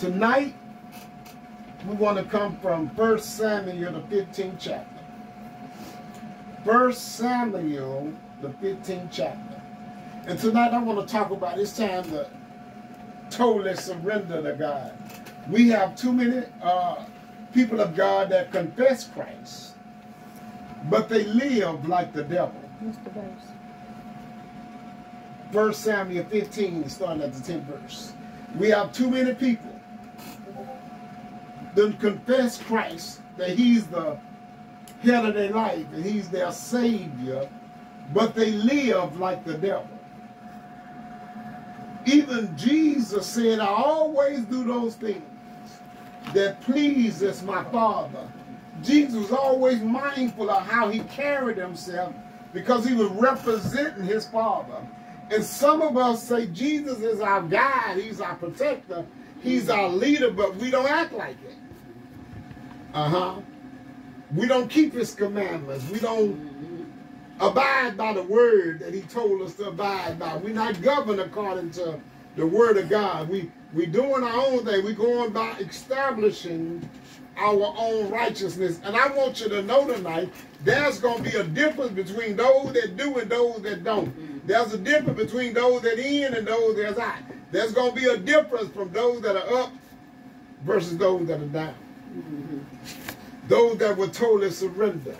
Tonight, we want to come from 1 Samuel, the 15th chapter. 1 Samuel, the 15th chapter. And tonight I want to talk about it's time to totally surrender to God. We have too many uh, people of God that confess Christ, but they live like the devil. Mr. Verse. 1 Samuel 15, starting at the 10th verse. We have too many people that confess Christ, that he's the head of their life and he's their savior, but they live like the devil. Even Jesus said, I always do those things that pleases my Father. Jesus was always mindful of how he carried himself because he was representing his Father. And some of us say Jesus is our guide, he's our protector, he's our leader, but we don't act like it. Uh-huh. We don't keep his commandments. We don't abide by the word that he told us to abide by. We're not governed according to the word of God. We we doing our own thing. we going by establishing our own righteousness. And I want you to know tonight, there's going to be a difference between those that do and those that don't. There's a difference between those that in and those that's out. There's going to be a difference from those that are up versus those that are down. Those that were totally surrender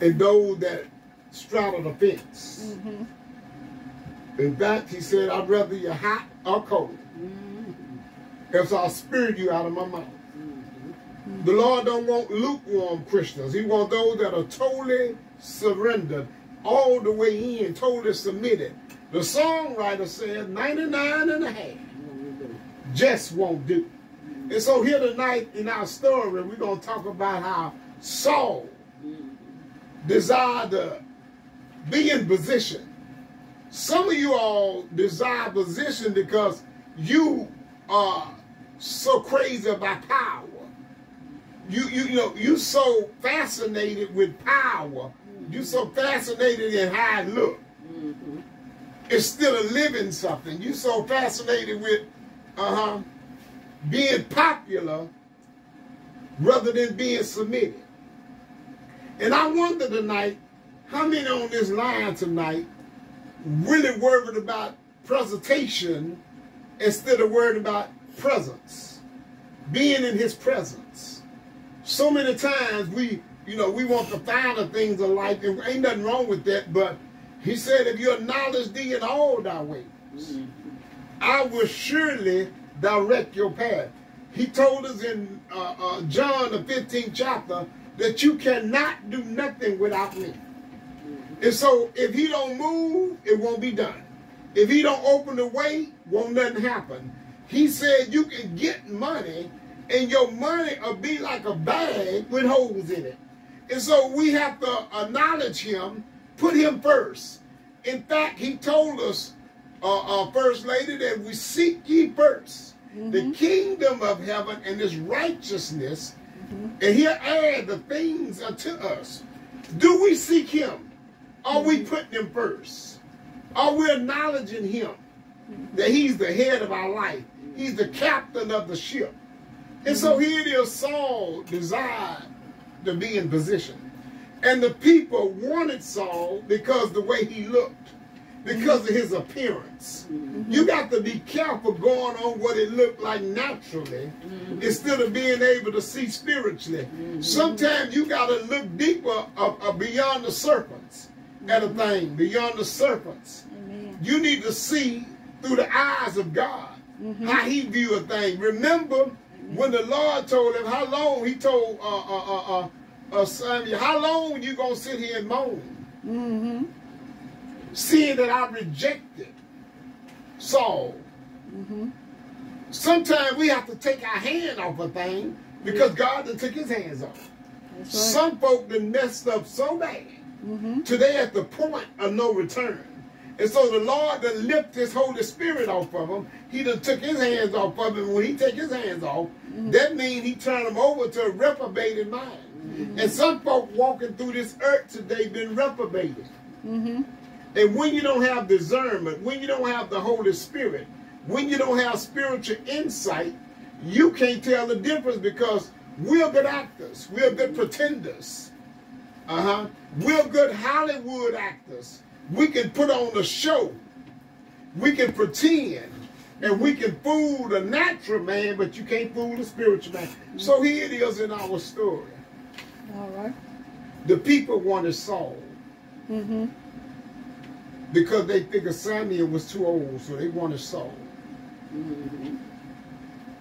and those that straddle the fence. Mm-hmm. In fact, he said, I'd rather you're hot or cold. Else I'll spirit you out of my mouth. Mm-hmm. The Lord don't want lukewarm Christians. He wants those that are totally surrendered, all the way in, totally submitted. The songwriter said 99 and a half mm-hmm. just won't do. And so here tonight in our story, we're going to talk about how Saul desired to be in position. Some of you all desire position because you are so crazy about power. You, you, you know, you so fascinated with power. You so fascinated in how it look. It's still a living something. You so fascinated with, uh-huh, being popular rather than being submitted. And I wonder tonight, how many on this line tonight really worried about presentation instead of worried about presence, being in his presence. So many times we, you know, we want the finer things of life, and ain't nothing wrong with that, but he said, if you acknowledge thee in all thy ways, mm-hmm. I will surely direct your path. He told us in uh, uh, John, the 15th chapter, that you cannot do nothing without me. And so if he don't move, it won't be done. If he don't open the way, won't nothing happen. He said you can get money and your money will be like a bag with holes in it. And so we have to acknowledge him, put him first. In fact, he told us, uh, uh, First Lady, that we seek ye 1st mm -hmm. the mm-hmm. kingdom of heaven and his righteousness, mm -hmm. and he'll add the things unto us. Do we seek him? Are we mm-hmm. putting him first? Are we acknowledging him that he's the head of our life? He's the captain of the ship. And so mm-hmm. here it is, Saul desired to be in position. And the people wanted Saul because the way he looked, because of his appearance. Mm-hmm. You got to be careful going on what it looked like naturally mm-hmm. instead of being able to see spiritually. Mm-hmm. Sometimes you got to look deeper uh, uh, beyond the serpents at a thing, beyond the serpents. You need to see through the eyes of God how he view a thing. Remember when the Lord told him how long, he told uh, uh, uh, uh, uh Samuel, how long you going to sit here and moan? Seeing that I rejected Saul. Mm -hmm. Sometimes we have to take our hand off a thing because God done took his hands off. Right. Some folk been messed up so bad. Mm -hmm. Today at the point of no return. And so the Lord done lift his Holy Spirit off of him. He done took his hands off of him. When he take his hands off, mm -hmm. that means he turned them over to a reprobated mind. Mm -hmm. And some folk walking through this earth today been reprobated. Mm -hmm. And when you don't have discernment, when you don't have the Holy Spirit, when you don't have spiritual insight, you can't tell the difference because we're good actors. We're good pretenders. Uh-huh. We're good Hollywood actors. We can put on a show. We can pretend. And we can fool the natural man, but you can't fool the spiritual man. So here it is in our story. All right. The people wanted Saul Mm-hmm. Because they figured Samuel was too old, so they wanted Saul.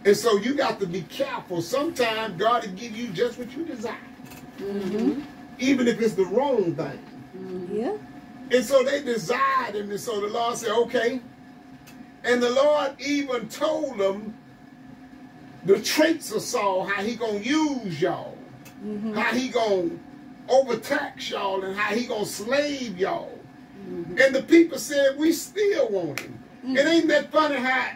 And so you got to be careful. Sometimes God will give you just what you desire, Mm-hmm. even if it's the wrong thing. Yeah. And so they desired him, and so the Lord said, okay. And the Lord even told them the traits of Saul, how he gonna use y'all, Mm-hmm. how he gonna overtax y'all, and how he gonna slave y'all. And the people said, we still want him. Mm. It ain't that funny how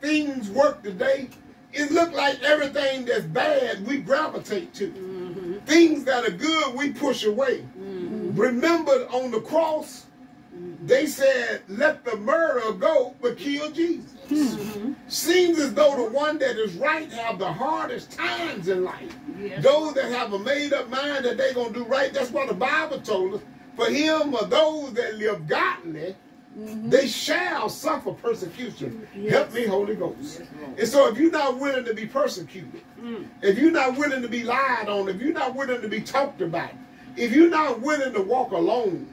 things work today. It look like everything that's bad we gravitate to. Mm-hmm. Things that are good we push away. Mm-hmm. Remember on the cross, mm-hmm. they said, let the murderer go, but kill Jesus. Seems as though the one that is right have the hardest times in life. Yes. Those that have a made up mind that they're going to do right, that's what the Bible told us. For him or those that live godly, mm-hmm. they shall suffer persecution. Mm, Help me, Holy Ghost. Yes, And so if you're not willing to be persecuted, mm. if you're not willing to be lied on, if you're not willing to be talked about, if you're not willing to walk alone,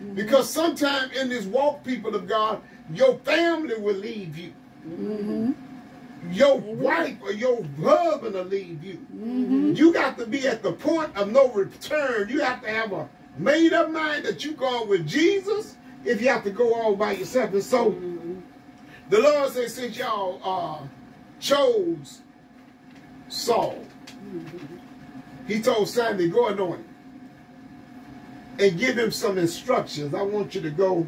mm-hmm. because sometimes in this walk, people of God, your family will leave you. Mm-hmm. Your wife or your husband will leave you. Mm-hmm. You got to be at the point of no return. You have to have a made up mind that you're going with Jesus if you have to go all by yourself. And so the Lord said, since y'all uh, chose Saul, he told Samuel, go anoint him and give him some instructions. I want you to go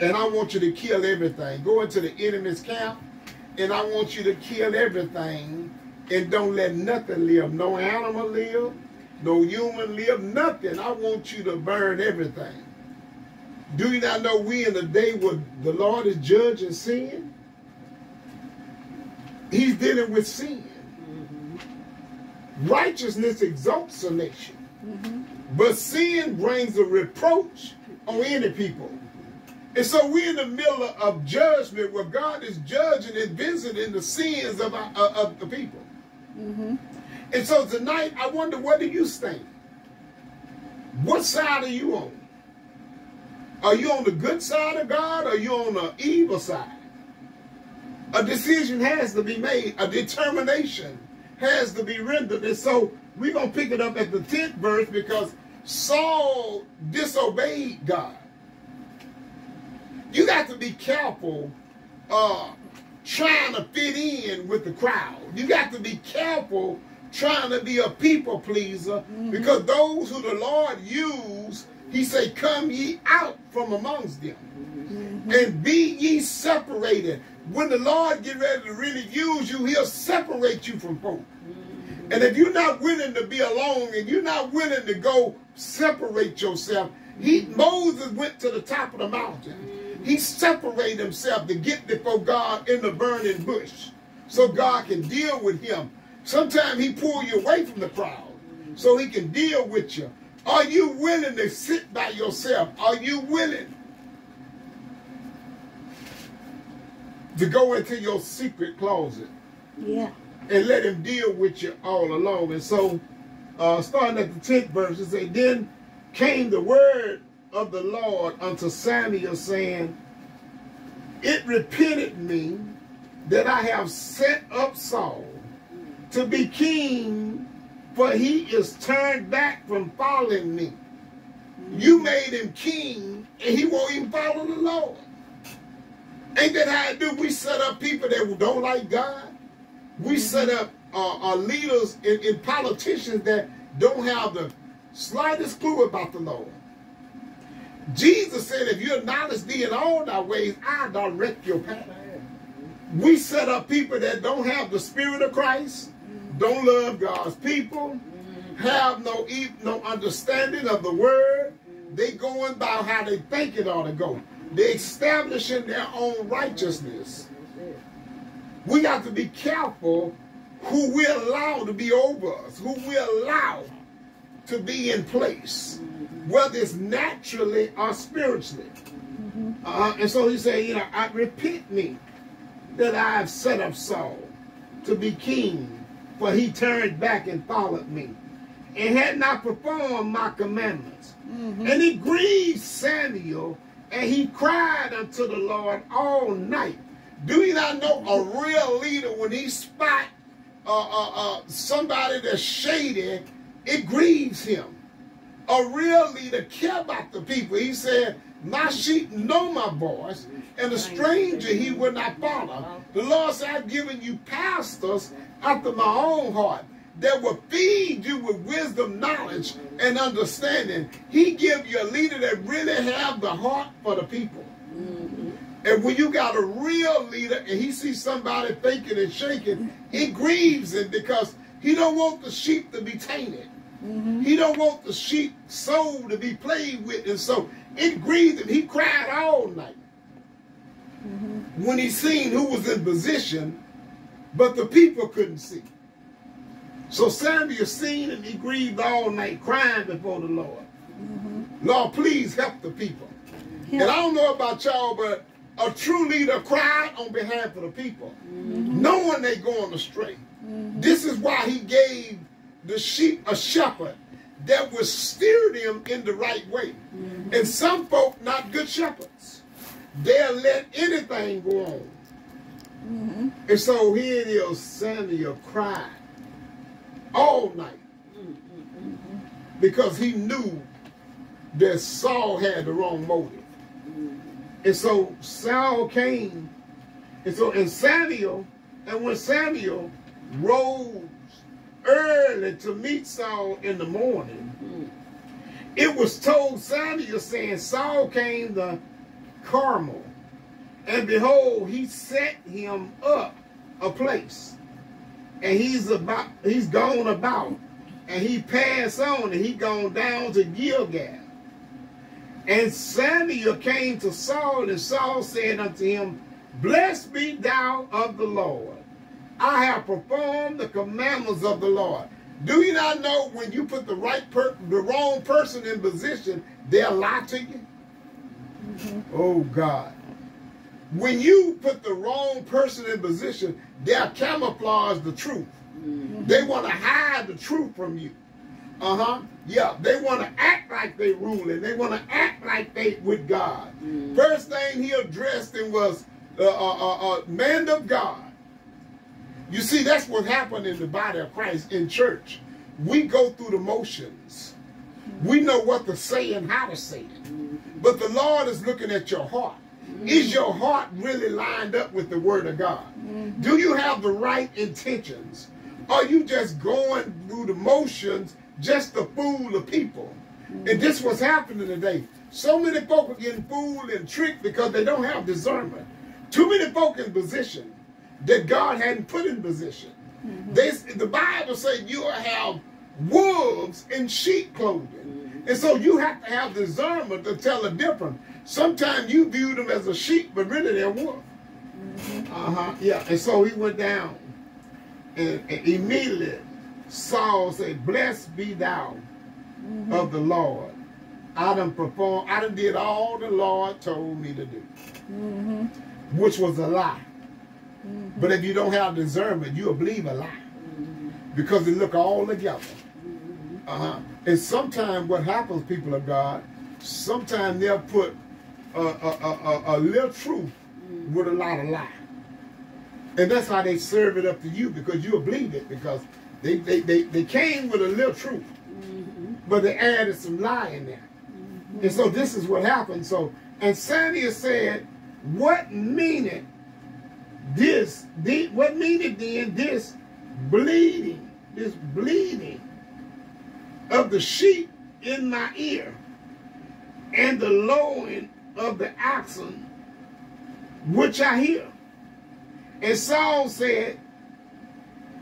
and I want you to kill everything. Go into the enemy's camp and I want you to kill everything and don't let nothing live. No animal live, no human live, nothing. I want you to burn everything. Do you not know we in the day where the Lord is judging sin? He's dealing with sin. Righteousness exalts a nation, but sin brings a reproach on any people. And so we're in the middle of judgment where God is judging and visiting the sins of, our, of the people. Mm-hmm. And so tonight, I wonder where do you stand? What side are you on? Are you on the good side of God or are you on the evil side? A decision has to be made, a determination has to be rendered. And so we're going to pick it up at the 10th verse because Saul disobeyed God. You got to be careful uh, trying to fit in with the crowd. You got to be careful trying to be a people pleaser mm-hmm. because those who the Lord used, he said, come ye out from amongst them mm-hmm. and be ye separated. When the Lord get ready to really use you, he'll separate you from folk. Mm-hmm. And if you're not willing to be alone and you're not willing to go separate yourself, he Moses went to the top of the mountain. He separated himself to get before God in the burning bush so God can deal with him. Sometimes he pull you away from the crowd so he can deal with you. Are you willing to sit by yourself? Are you willing to go into your secret closet Yeah. and let him deal with you all alone? And so, uh, starting at the 10th verse, it says, Then came the word of the Lord unto Samuel, saying, It repented me that I have set up Saul to be king, for he is turned back from following me. You made him king, and he won't even follow the Lord. Ain't that how it do? We set up people that don't like God. We mm-hmm. set up uh, our leaders and, and politicians that don't have the slightest clue about the Lord. Jesus said, if you acknowledge thee in all thy ways, I direct your path. Mm-hmm. We set up people that don't have the spirit of Christ, don't love God's people, have no no understanding of the word. They going by how they think it ought to go. They establishing their own righteousness. We got to be careful who we allow to be over us, who we allow to be in place, whether it's naturally or spiritually. Uh, and so he said, you know, I repent me that I have set up Saul to be king, for he turned back and followed me, and had not performed my commandments. And it grieved Samuel, and he cried unto the Lord all night. Do you not know a real leader when he spot uh, uh, uh, somebody that's shady, it grieves him. A real leader care about the people. He said, my sheep know my voice, and a stranger he will not follow. The Lord said, I've given you pastors after my own heart that will feed you with wisdom, knowledge, and understanding. He give you a leader that really have the heart for the people. Mm-hmm. And when you got a real leader and he sees somebody thinking and shaking, he grieves him because he don't want the sheep to be tainted. Mm-hmm. He don't want the sheep soul to be played with. And so it grieved him. He cried all night mm-hmm. when he seen who was in position, but the people couldn't see. So Samuel seen and he grieved all night, crying before the Lord. Mm-hmm. Lord, please help the people. And I don't know about y'all, but a true leader cried on behalf of the people, mm-hmm. knowing they going astray. Mm-hmm. This is why he gave the sheep a shepherd that would steer them in the right way. And some folk not good shepherds. They'll let anything go on. Mm-hmm. And so here it is, Samuel cried all night. Mm-hmm. Because he knew that Saul had the wrong motive. Mm-hmm. And so Saul came, and so and Samuel, and when Samuel rose early to meet Saul in the morning, it was told Samuel saying, Saul came to Carmel, and behold, he set him up a place. And he's about he's gone about, and he passed on, and he gone down to Gilgal. And Samuel came to Saul, and Saul said unto him, Blessed be thou of the Lord. I have performed the commandments of the Lord. Do you not know when you put the right per the wrong person in position, they'll lie to you? Mm-hmm. Oh God. When you put the wrong person in position, they'll camouflage the truth. They want to hide the truth from you. Uh-huh. Yeah, they want to act like they ruling. They want to act like they with God. First thing he addressed him was uh, uh, uh, uh, man of God. You see, that's what happened in the body of Christ in church. We go through the motions. We know what to say and how to say it. But the Lord is looking at your heart. Is your heart really lined up with the word of God? Mm-hmm. Do you have the right intentions? Are you just going through the motions just to fool the people? And mm-hmm. this was happening today. So many folk are getting fooled and tricked because they don't have discernment. Too many folk in position that God hadn't put in position. Mm-hmm. They, the Bible says you have wolves in sheep clothing. And so you have to have discernment to tell the difference. Sometimes you view them as a sheep, but really they're wolf. Uh-huh. Yeah. And so he went down. And, and immediately Saul said, Blessed be thou of the Lord. I done performed, I done did all the Lord told me to do. Mm -hmm. Which was a lie. But if you don't have discernment, you'll believe a lie. Because they look all together. Uh-huh. And sometimes what happens, people of God, sometimes they'll put a, a, a, a, little truth with a lot of lie. And that's how they serve it up to you because you'll believe it because they, they, they, they came with a little truth, mm-hmm. but they added some lie in there. Mm-hmm. And so this is what happened. So, and Samuel said, what meaneth this, the, what meaneth then this bleeding, this bleeding of the sheep in my ear and the lowing of the oxen which I hear. And Saul said,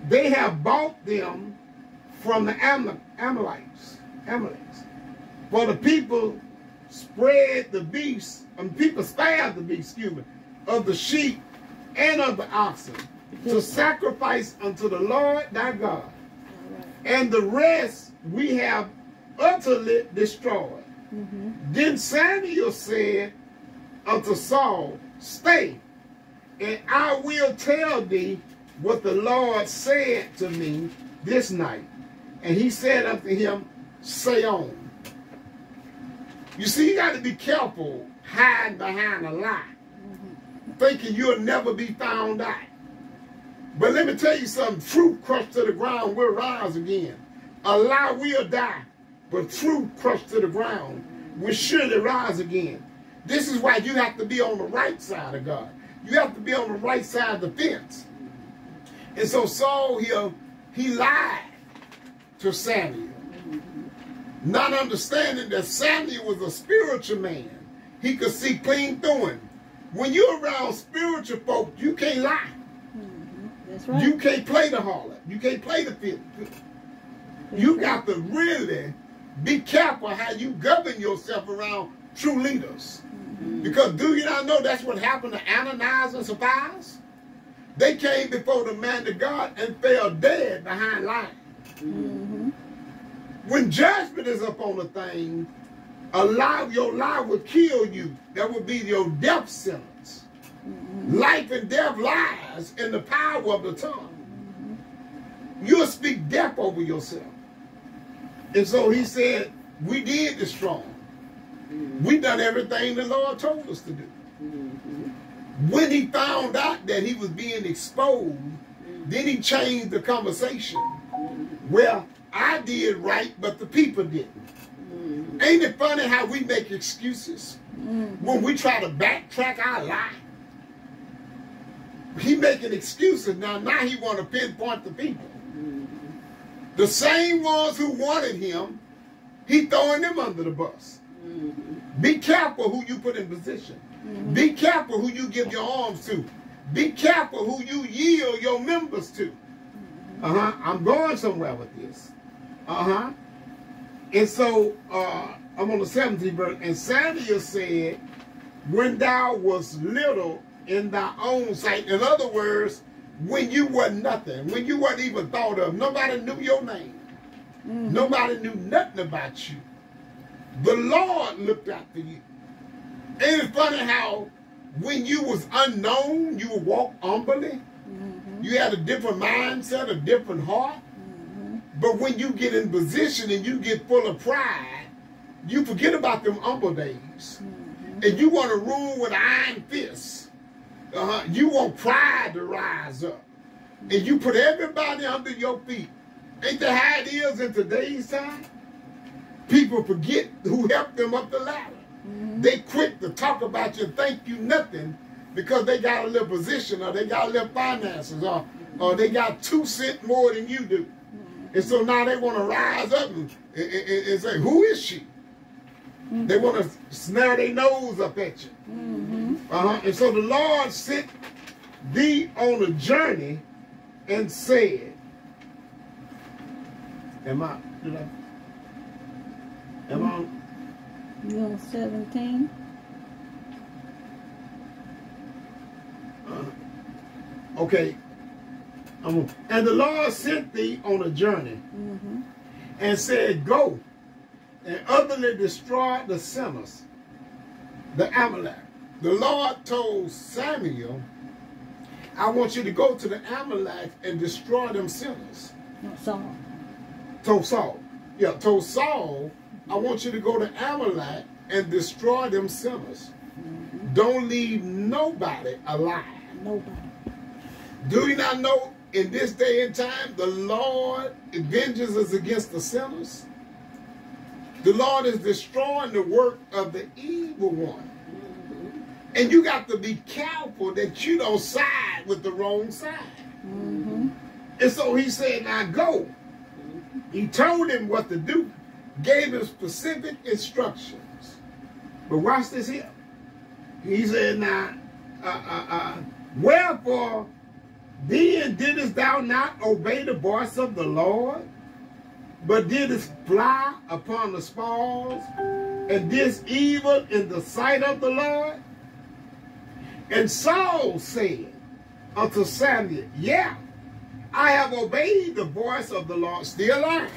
they have bought them from the Amal Amalekites. Amalekites. For the people spread the beasts, and um, people spared the beasts, excuse me, of the sheep and of the oxen. to sacrifice unto the Lord thy God, and the rest we have utterly destroyed. Mm-hmm. Then Samuel said unto Saul, Stay, and I will tell thee what the Lord said to me this night. And he said unto him, Say on. You see, you got to be careful hiding behind a lie, thinking you'll never be found out. But let me tell you something truth crushed to the ground will rise again. A lie will die, but truth crushed to the ground will surely rise again. This is why you have to be on the right side of God. You have to be on the right side of the fence. And so Saul here, he lied to Samuel, not understanding that Samuel was a spiritual man. He could see clean through him. When you're around spiritual folk, you can't lie. That's right. You can't play the harlot. You can't play the field. You got to really be careful how you govern yourself around true leaders. Because do you not know that's what happened to Ananias and Sapphira? They came before the man of God and fell dead behind lying. Mm-hmm. When judgment is upon a thing, a lie, your lie will kill you. That would be your death sentence. Life and death lies in the power of the tongue. You'll speak death over yourself. And so he said, we did destroy him. We done everything the Lord told us to do. When he found out that he was being exposed, then he changed the conversation. Well, I did right, but the people didn't. Ain't it funny how we make excuses when we try to backtrack our lie? He making excuses now. Now he want to pinpoint the people. The same ones who wanted him, he throwing them under the bus. Be careful who you put in position. Be careful who you give your arms to. Be careful who you yield your members to. Uh-huh. I'm going somewhere with this. Uh-huh. And so uh, I'm on the 17th verse. And Samuel said, when thou was little in thy own sight. In other words, when you were nothing, when you weren't even thought of, nobody knew your name. Mm-hmm. Nobody knew nothing about you. The Lord looked after you. Ain't it funny how when you was unknown, you would walk humbly? Mm-hmm. You had a different mindset, a different heart. Mm-hmm. But when you get in position and you get full of pride, you forget about them humble days. And you want to rule with iron fists. Uh-huh. You want pride to rise up. And you put everybody under your feet. Ain't that how it is in today's time? People forget who helped them up the ladder. Mm-hmm. They quit to talk about you thank you nothing because they got a little position or they got a little finances or, or they got two cent more than you do. Mm-hmm. And so now they want to rise up and, and, and- and say, who is she? Mm-hmm. They want to snare their nose up at you. Uh-huh. And so the Lord sent thee on a journey and said, Am I, did I, am I, on- You on 17? okay. Um, and the Lord sent thee on a journey Mm-hmm. and said, Go and utterly destroy the sinners, the Amalek. The Lord told Samuel, I want you to go to the Amalek and destroy them sinners. Not Saul. Told Saul. Yeah, told Saul, I want you to go to Amalek and destroy them sinners. Mm-hmm. Don't leave nobody alive. Nobody. Do you not know in this day and time the Lord vengeance is against the sinners? The Lord is destroying the work of the evil one. And you got to be careful that you don't side with the wrong side. Mm-hmm. And so he said, now go. He told him what to do, gave him specific instructions. But watch this here. He said, now, uh, uh, uh, wherefore then didst thou not obey the voice of the Lord, but didst fly upon the spoils, and this evil in the sight of the Lord? And Saul said, unto Samuel, Yeah, I have obeyed the voice of the Lord. Still lying.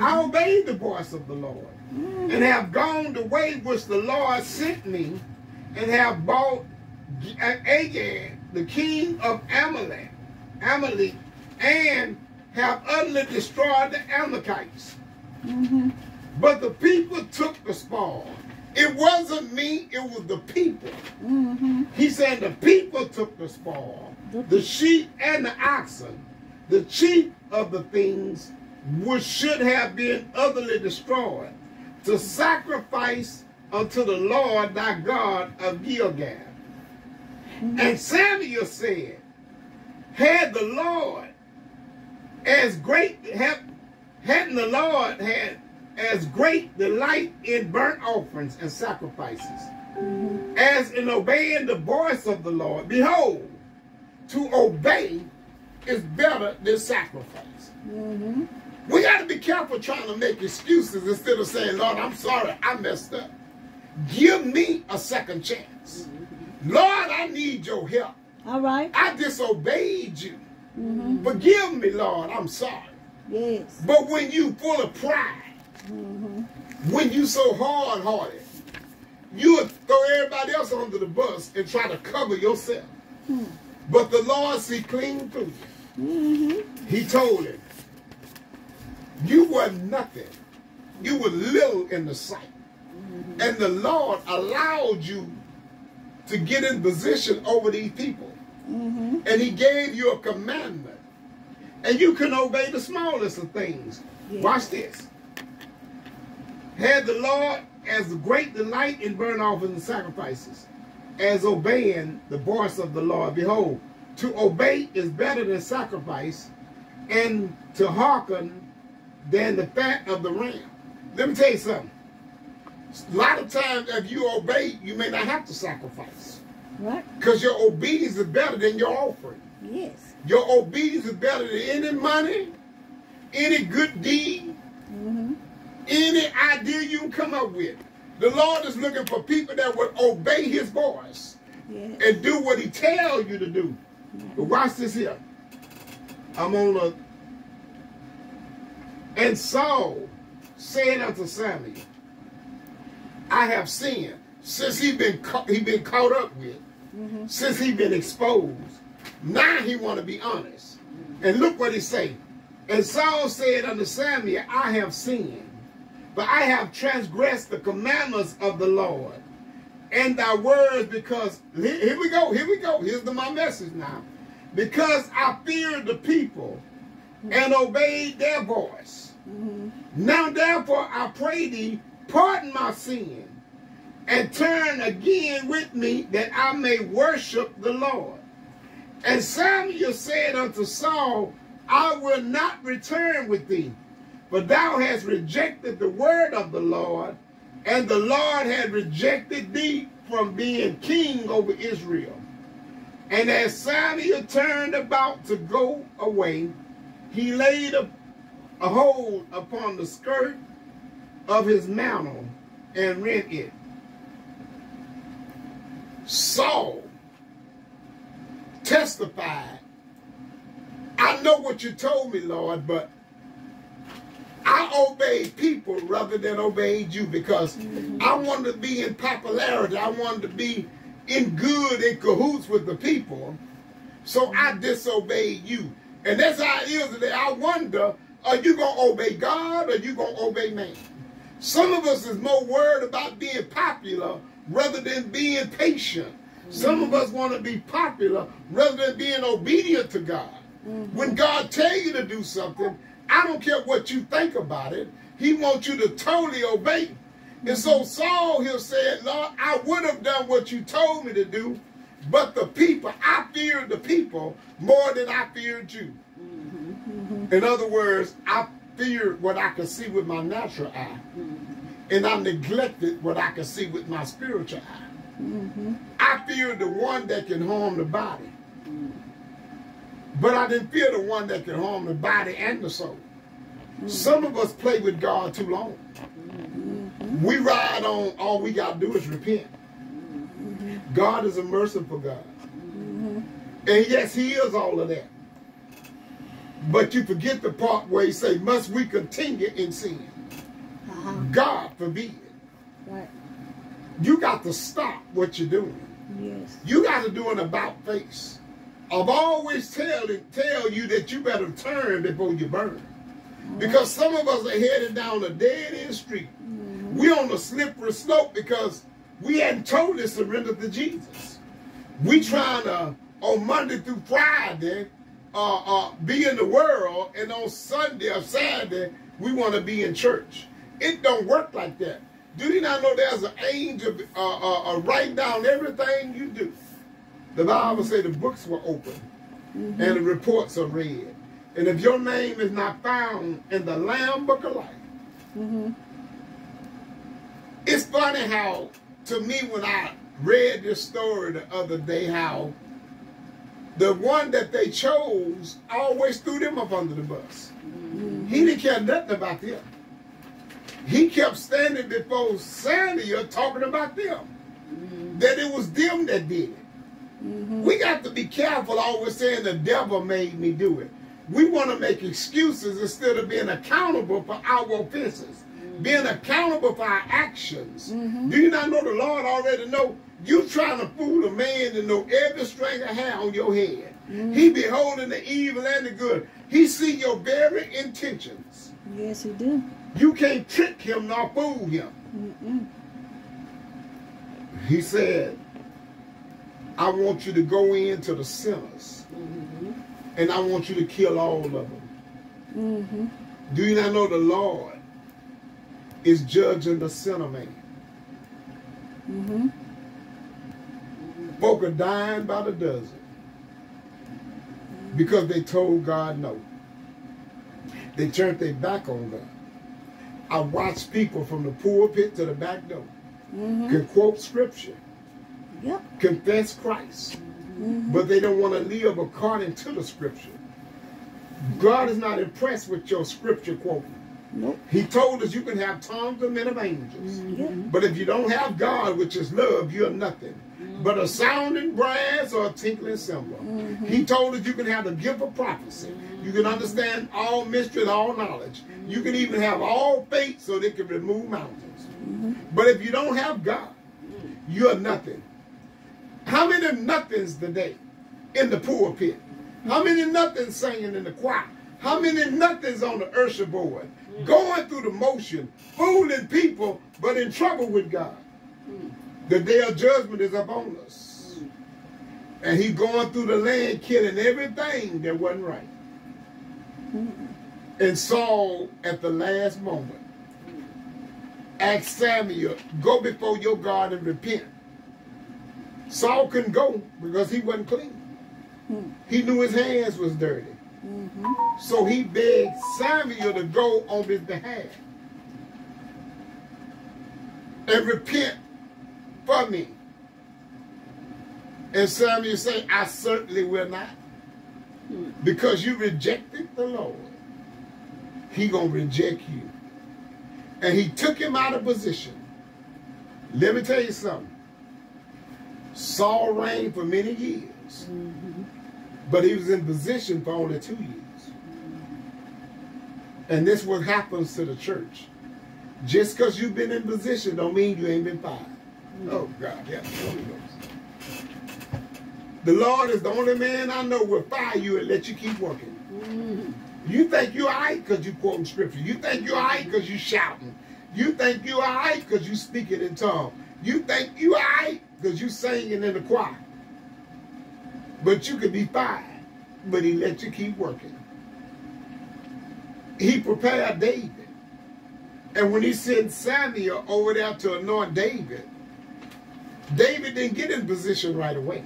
I obeyed the voice of the Lord and have gone the way which the Lord sent me and have bought Agag, the king of Amalek, Amalek, and have utterly destroyed the Amalekites. Mm-hmm. But the people took the spoil. It wasn't me, it was the people. Mm-hmm. He said the people took the spoil, The sheep and the oxen, the chief of the things which should have been utterly destroyed, to sacrifice unto the Lord thy God of Gilgal. And Samuel said, Had the Lord as great had hadn't the Lord had as great delight in burnt offerings and sacrifices as in obeying the voice of the Lord. Behold, to obey is better than sacrifice. Mm-hmm. We got to be careful trying to make excuses instead of saying, Lord, I'm sorry, I messed up. Give me a second chance. Lord, I need your help. All right. I disobeyed you. Mm-hmm. Forgive me, Lord, I'm sorry. Yes. But when you full of pride, Mm-hmm. when you so hard-hearted, you would throw everybody else under the bus and try to cover yourself. Hmm. But the Lord see clean through you. Mm-hmm. He told him, you were nothing. You were little in the sight. And the Lord allowed you to get in position over these people. Mm-hmm. And he gave you a commandment. And you can obey the smallest of things. Yeah. Watch this. Had the Lord as great delight in burnt offerings and sacrifices, as obeying the voice of the Lord. Behold, to obey is better than sacrifice, and to hearken than the fat of the ram. Let me tell you something. A lot of times, if you obey, you may not have to sacrifice. Right. Because your obedience is better than your offering. Yes. Your obedience is better than any money, any good deed, Mm-hmm. Any idea you come up with. The Lord is looking for people that would obey his voice Yes. and do what he tells you to do. But watch this here. I'm on a and Saul said unto Samuel, I have sinned since he been he been caught up with, Mm-hmm. since he been exposed. Now he want to be honest. And look what he say. And Saul said unto Samuel, I have sinned, but I have transgressed the commandments of the Lord and thy words because here we go, here we go. Here's the, my message now. Because I feared the people and obeyed their voice. Mm-hmm. Now therefore I pray thee, pardon my sin, and turn again with me that I may worship the Lord. And Samuel said unto Saul, I will not return with thee, for thou hast rejected the word of the Lord, and the Lord had rejected thee from being king over Israel. And as Samuel turned about to go away, he laid a, a hold upon the skirt of his mantle and rent it. Saul testified, I know what you told me, Lord, but I obeyed people rather than obeyed you because I wanted to be in popularity. I wanted to be in good in cahoots with the people. So I disobeyed you. And that's how it is today. I wonder, are you going to obey God or you going to obey man? Some of us is more worried about being popular rather than being patient. Some of us want to be popular rather than being obedient to God. When God tell you to do something, I don't care what you think about it. He wants you to totally obey. And so Saul here said, Lord, I would have done what you told me to do, but the people, I feared the people more than I feared you. In other words, I feared what I could see with my natural eye. And I neglected what I could see with my spiritual eye. Mm-hmm. I feared the one that can harm the body. But I didn't fear the one that can harm the body and the soul. Some of us play with God too long. We ride on all we got to do is repent. God is a merciful God. And yes, he is all of that. But you forget the part where he say, must we continue in sin? Uh-huh. God forbid. Right. You got to stop what you're doing. Yes. You got to do an about face. I've always tell tell you that you better turn before you burn. Because some of us are headed down a dead end street. Mm-hmm. we on a slippery slope because we hadn't totally surrendered to Jesus. We trying to on Monday through Friday uh, uh, be in the world, and on Sunday or Saturday we want to be in church. It don't work like that. Do you not know there's an angel uh, uh, uh, writing down everything you do? The Bible said the books were open mm-hmm. and the reports are read. And if your name is not found in the Lamb Book of Life, Mm-hmm. it's funny how, to me, when I read this story the other day, how the one that they chose always threw them up under the bus. Mm-hmm. He didn't care nothing about them. He kept standing before Samuel talking about them. Mm-hmm. That it was them that did it. Mm-hmm. We got to be careful always saying the devil made me do it. We want to make excuses instead of being accountable for our offenses, mm-hmm. being accountable for our actions. Mm-hmm. Do you not know the Lord already know you trying to fool a man to know every string of hair on your head? Mm-hmm. He beholding the evil and the good. He see your very intentions. Yes, he do. You can't trick him nor fool him. He said, I want you to go into the sinners and I want you to kill all of them. Mm-hmm. Do you not know the Lord is judging the sinner man? Mm-hmm. Folk are dying by the dozen because they told God no. They turned their back on God. I watched people from the pulpit to the back door Mm-hmm. can quote scripture, Yep. confess Christ, Mm-hmm. but they don't want to live according to the scripture. God is not impressed with your scripture quoting. Nope. He told us you can have tongues of men of angels. Mm-hmm. Yep. But if you don't have God, which is love, you're nothing. Mm-hmm. But a sounding brass or a tinkling cymbal. Mm-hmm. He told us you can have the gift of prophecy. You can understand all mystery and all knowledge. You can even have all faith so they can remove mountains. But if you don't have God, you're nothing. How many nothings today in the pulpit? How many nothings singing in the choir? How many nothings on the usher board? Going through the motion, fooling people, but in trouble with God. The day of judgment is upon us. And he's going through the land killing everything that wasn't right. And Saul, at the last moment, asked Samuel, go before your God and repent. Saul couldn't go because he wasn't clean. He knew his hands was dirty. Mm-hmm. So he begged Samuel to go on his behalf and repent for me. And Samuel said, I certainly will not. Because you rejected the Lord, he gonna reject you. And he took him out of position. Let me tell you something. Saul reigned for many years, but he was in position for only two years. And this what happens to the church. Just because you've been in position don't mean you ain't been fired. Mm-hmm. Oh God, yeah, The Lord is the only man I know will fire you and let you keep working. Mm-hmm. You think you're all right because you quoting scripture. You think you're all right because you shouting. You think you're all right because you speaking in tongues. You think you're all right because you singing in the choir. But you could be fired. But he let you keep working. He prepared David. And when he sent Samuel over there to anoint David, David didn't get in position right away.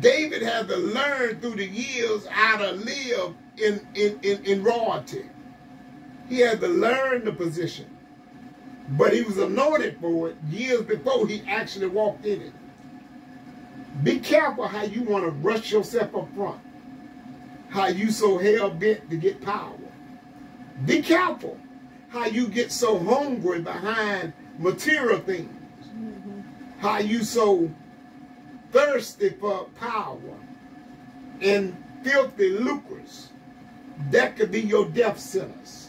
David had to learn through the years how to live in, in, in, in royalty. He had to learn the position. But he was anointed for it years before he actually walked in it. Be careful how you want to rush yourself up front. How you so hell-bent to get power. Be careful how you get so hungry behind material things. Mm-hmm. How you so thirsty for power. and filthy lucres. That could be your death sentence.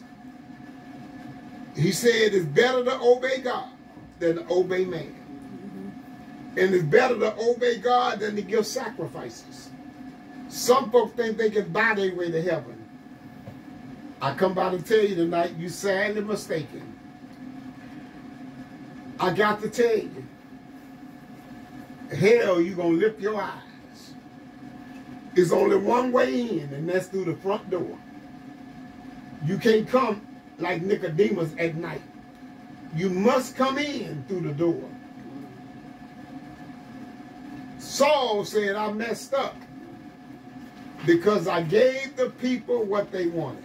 He said it's better to obey God than to obey man. And it's better to obey God than to give sacrifices. Some folks think they can buy their way to heaven. I come by to tell you tonight, you sadly mistaken. I got to tell you, hell, you're going to lift your eyes. There's only one way in, and that's through the front door. You can't come like Nicodemus at night. You must come in through the door. Saul said, I messed up because I gave the people what they wanted.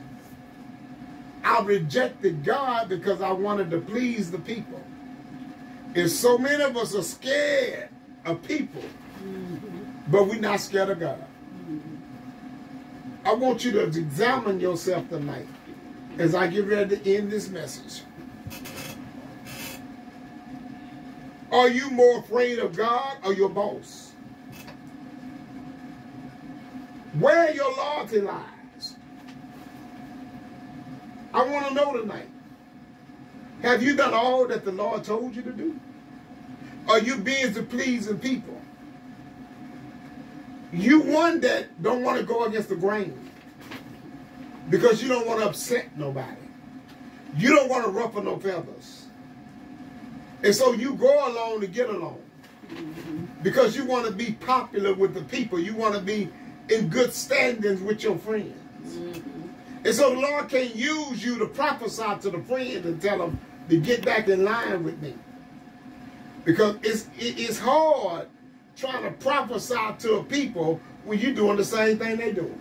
I rejected God because I wanted to please the people. And so many of us are scared of people, but we're not scared of God. I want you to examine yourself tonight as I get ready to end this message. Are you more afraid of God or your boss? Where your loyalty lies. I want to know tonight. Have you done all that the Lord told you to do? Are you being busy pleasing people? You one that don't want to go against the grain because you don't want to upset nobody. You don't want to ruffle no feathers. And so you go along to get along because you want to be popular with the people. You want to be in good standings with your friends. Mm-hmm. And so the Lord can't use you to prophesy to the friends and tell them to get back in line with me. Because it's, it's hard trying to prophesy to a people when you're doing the same thing they do.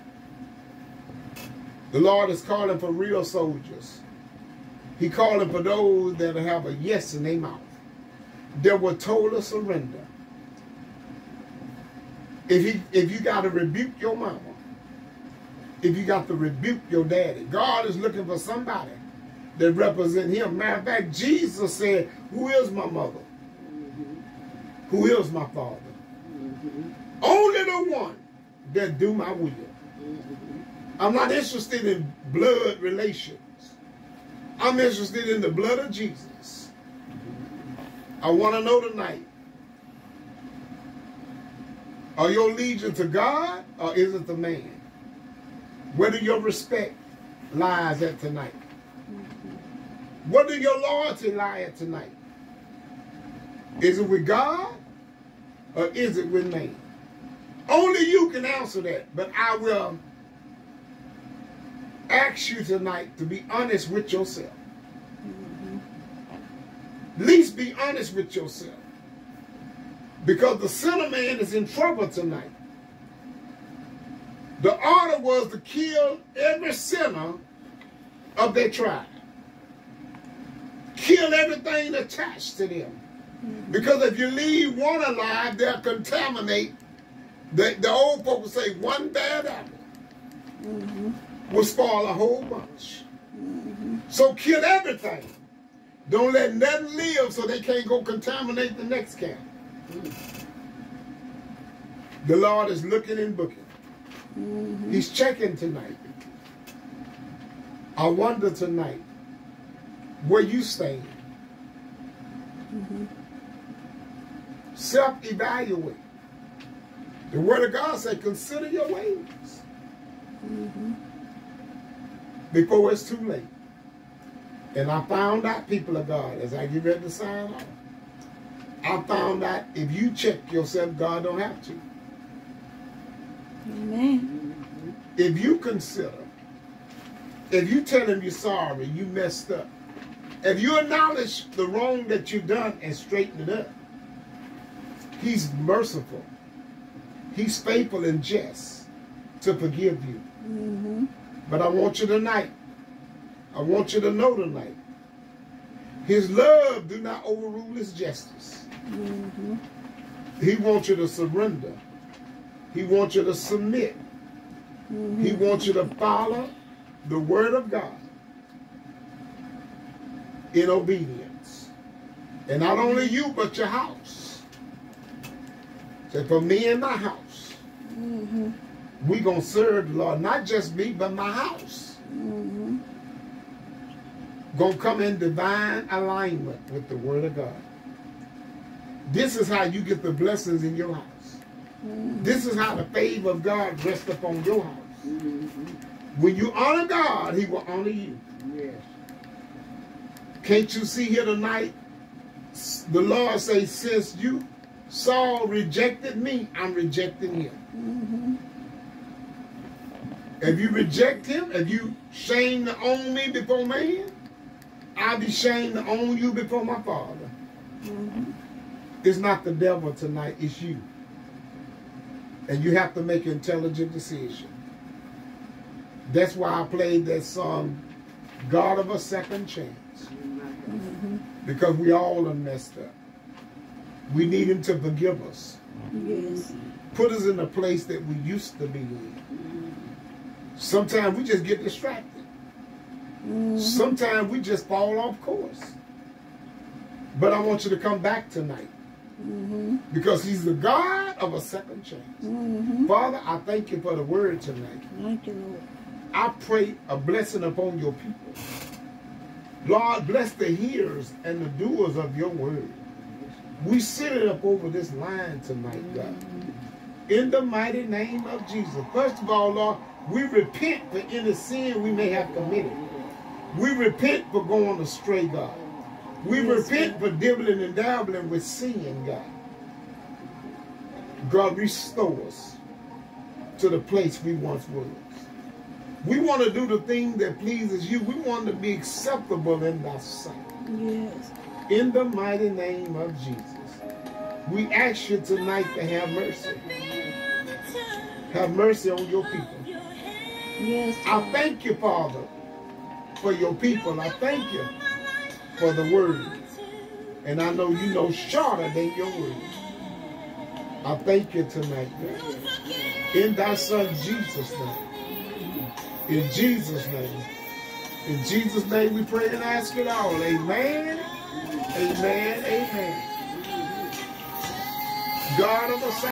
The Lord is calling for real soldiers. He calling for those that have a yes in their mouth. That will total surrender. If he if you got to rebuke your mama, if you got to rebuke your daddy, God is looking for somebody that represent him. Matter of fact, Jesus said, Who is my mother? Who is my father? Mm-hmm. Only the one that do my will. Mm-hmm. I'm not interested in blood relations. I'm interested in the blood of Jesus. I want to know tonight. Are your allegiance to God or is it to man? Where do your respect lies at tonight? Where do your loyalty lie at tonight? Is it with God or is it with man? Only you can answer that, but I will ask you tonight to be honest with yourself. At least be honest with yourself. Because the sinner man is in trouble tonight. The order was to kill every sinner of their tribe. Kill everything attached to them. Because if you leave one alive, they'll contaminate. The, the old folks say one bad apple Mm-hmm. Will spoil a whole bunch. So kill everything. Don't let nothing live so they can't go contaminate the next camp. The Lord is looking and booking. He's checking tonight. I wonder tonight where you stand. Mm-hmm. Self-evaluate. The Word of God said, consider your ways Mm-hmm. Before it's too late. And I found out, people of God, as I get ready to sign off, I found out if you check yourself, God don't have to. Amen. If you consider, if you tell him you're sorry, you messed up, if you acknowledge the wrong that you've done and straighten it up, he's merciful. He's faithful and just to forgive you. Mm-hmm. But I want you tonight, I want you to know tonight, his love do not overrule his justice. Mm-hmm. He wants you to surrender. He wants you to submit. Mm-hmm. He wants you to follow the word of God in obedience. And not only you, but your house. Say, for me and my house, Mm-hmm. We gonna serve the Lord, not just me, but my house. Mm-hmm. Gonna come in divine alignment with the Word of God. This is how you get the blessings in your house. Mm-hmm. This is how the favor of God rests upon your house. Mm-hmm. When you honor God, He will honor you. Yes. Can't you see here tonight? The Lord says, since you Saul rejected me, I'm rejecting him. If you reject him, if you shame to own me before man, I'll be shamed to own you before my Father. Mm-hmm. It's not the devil tonight, it's you. And you have to make an intelligent decision. That's why I played that song, God of a Second Chance. Mm-hmm. Because we all are messed up. We need him to forgive us. Yes. Put us in a place that we used to be in. Sometimes we just get distracted. Mm-hmm. Sometimes we just fall off course. But I want you to come back tonight Mm-hmm. because he's the God of a second chance. Mm-hmm. Father, I thank you for the word tonight. Thank you, Lord. I pray a blessing upon your people. Lord, bless the hearers and the doers of your word. We sit it up over this line tonight, God. In the mighty name of Jesus. First of all, Lord, we repent for any sin we may have committed. We repent for going astray, God. We repent for dibbling and dabbling with sin, God. God, restore us to the place we once was. We want to do the thing that pleases you. We want to be acceptable in thy sight. Yes. In the mighty name of Jesus. We ask you tonight to have mercy. Have mercy on your people. Yes. I thank you, Father, for your people. I thank you for the word. And I know you know shorter than your word. I thank you tonight, God. In thy son Jesus' name. In Jesus' name. In Jesus' name we pray and ask it all. Amen. Amen. Amen. God of the